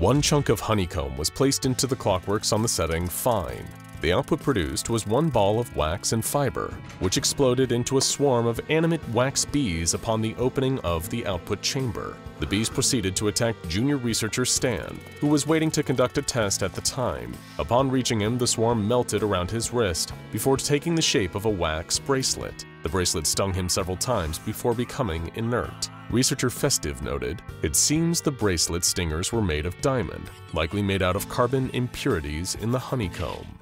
One chunk of honeycomb was placed into the clockworks on the setting fine. The output produced was one ball of wax and fiber, which exploded into a swarm of animate wax bees upon the opening of the output chamber. The bees proceeded to attack junior researcher Stan, who was waiting to conduct a test at the time. Upon reaching him, the swarm melted around his wrist before taking the shape of a wax bracelet. The bracelet stung him several times before becoming inert. Researcher Festive noted, it seems the bracelet stingers were made of diamond, likely made out of carbon impurities in the honeycomb.